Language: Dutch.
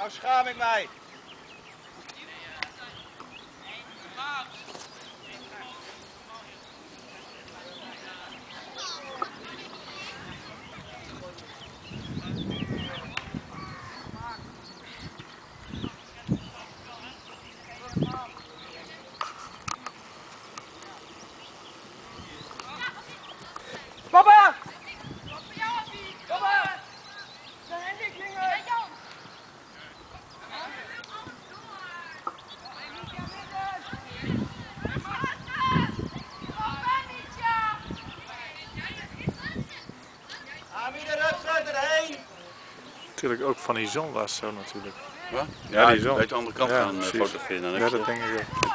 Nou schaam ik mij. Natuurlijk ook van die zon was zo natuurlijk. Wat? Ja, Ja, die zon. uit de andere kant Ja, gaan eh, precies. fotograferen. Dan Ja, dat denk ik ook.